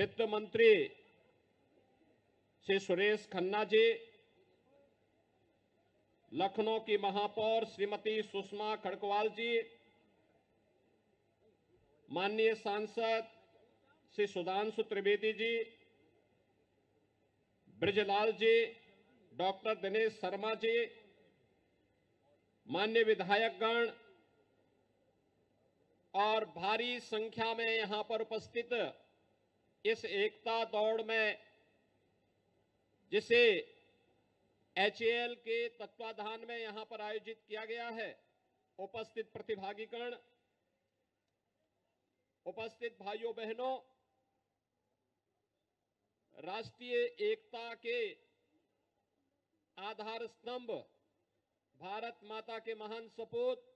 वित्त मंत्री श्री सुरेश खन्ना जी, लखनऊ की महापौर श्रीमती सुषमा खड़कवाल जी, माननीय सांसद श्री सुधांशु त्रिवेदी जी, ब्रजलाल जी, डॉक्टर दिनेश शर्मा जी मान्य विधायकगण, और भारी संख्या में यहाँ पर उपस्थित इस एकता दौड़ में, जिसे एचएएल के तत्वाधान में यहाँ पर आयोजित किया गया है, उपस्थित प्रतिभागीगण, उपस्थित भाइयों बहनों, राष्ट्रीय एकता के आधार स्तंभ, भारत माता के महान सपूत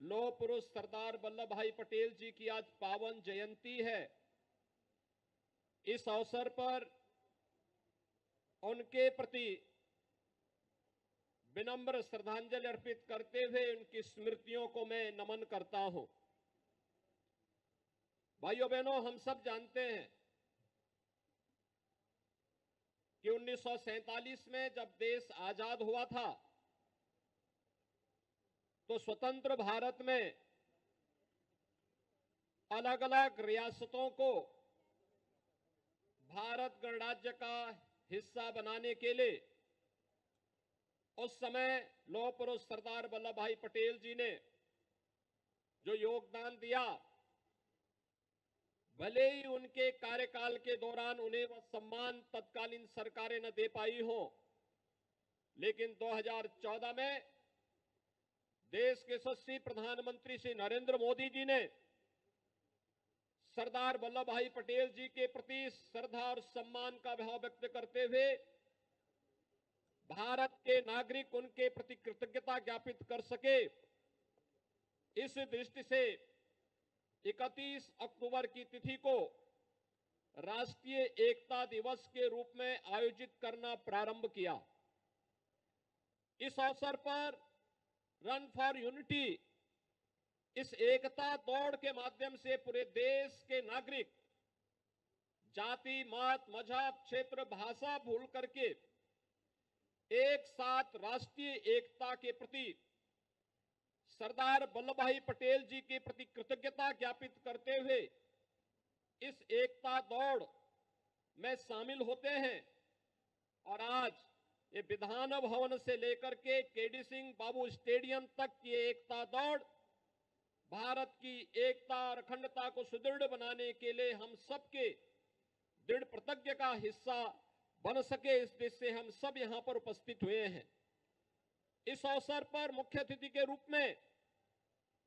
लौह पुरुष सरदार वल्लभ भाई पटेल जी की आज पावन जयंती है। इस अवसर पर उनके प्रति विनम्र श्रद्धांजलि अर्पित करते हुए उनकी स्मृतियों को मैं नमन करता हूँ। भाइयों बहनों, हम सब जानते हैं कि 1947 में जब देश आज़ाद हुआ था तो स्वतंत्र भारत में अलग अलग रियासतों को भारत गणराज्य का हिस्सा बनाने के लिए उस समय लौह पुरुष सरदार वल्लभ भाई पटेल जी ने जो योगदान दिया, भले ही उनके कार्यकाल के दौरान उन्हें वह सम्मान तत्कालीन सरकारें न दे पाई हो, लेकिन 2014 में देश के यशस्वी प्रधानमंत्री श्री नरेंद्र मोदी जी ने सरदार वल्लभ भाई पटेल जी के प्रति श्रद्धा और सम्मान का भाव व्यक्त करते हुए भारत के नागरिक उनके प्रति कृतज्ञता ज्ञापित कर सके। इस दृष्टि से 31 अक्टूबर की तिथि को राष्ट्रीय एकता दिवस के रूप में आयोजित करना प्रारंभ किया। इस अवसर पर रन फॉर यूनिटी इस एकता दौड़ के माध्यम से पूरे देश के नागरिक, जाति, मत मज़हब क्षेत्र, भाषा भूल करके एक साथ राष्ट्रीय एकता के प्रति सरदार वल्लभ भाई पटेल जी के प्रति कृतज्ञता ज्ञापित करते हुए इस एकता दौड़ में शामिल होते हैं। और आज ये विधान भवन से लेकर के केडी सिंह बाबू स्टेडियम तक की एकता दौड़ भारत की एकता और अखंडता को सुदृढ़ बनाने के लिए हम सबके दृढ़ प्रतिज्ञ का हिस्सा बन सके, इस देश से हम सब यहाँ पर उपस्थित हुए हैं। इस अवसर पर मुख्य अतिथि के रूप में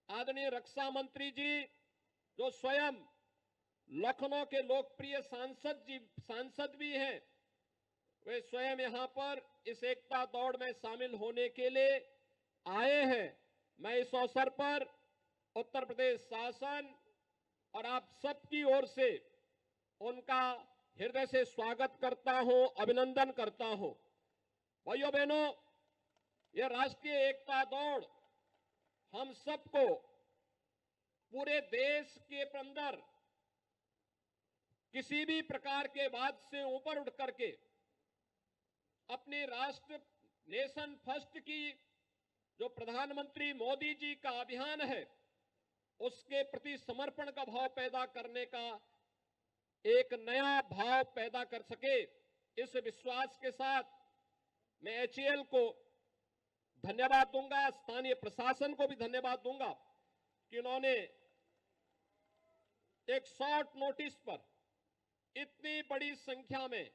आदरणीय रक्षा मंत्री जी, जो स्वयं लखनऊ के लोकप्रिय सांसद जी, सांसद भी हैं, वे स्वयं यहाँ पर इस एकता दौड़ में शामिल होने के लिए आए हैं। मैं इस अवसर पर उत्तर प्रदेश शासन और आप सबकी ओर से उनका हृदय से स्वागत करता हूँ, अभिनंदन करता हूँ। भाइयों बहनों यह राष्ट्रीय एकता दौड़ हम सबको पूरे देश के अंदर किसी भी प्रकार के बात से ऊपर उठ करके अपने राष्ट्र, नेशन फ़र्स्ट की जो प्रधानमंत्री मोदी जी का अभियान है उसके प्रति समर्पण का भाव पैदा करने का एक नया भाव पैदा कर सके, इस विश्वास के साथ मैं एचएल को धन्यवाद दूँगा, स्थानीय प्रशासन को भी धन्यवाद दूँगा कि उन्होंने एक शॉर्ट नोटिस पर इतनी बड़ी संख्या में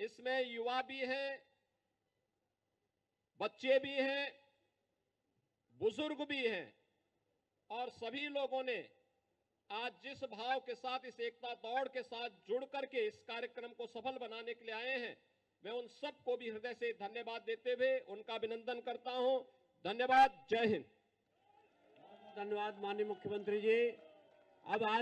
इसमें युवा भी हैं, बच्चे भी हैं, बुज़ुर्ग भी हैं और सभी लोगों ने आज जिस भाव के साथ, इस एकता दौड़ के साथ जुड़ करके इस कार्यक्रम को सफल बनाने के लिए आए हैं, मैं उन सबको भी हृदय से धन्यवाद देते हुए उनका अभिनंदन करता हूँ। धन्यवाद। जय हिंद। धन्यवाद माननीय मुख्यमंत्री जी। अब आज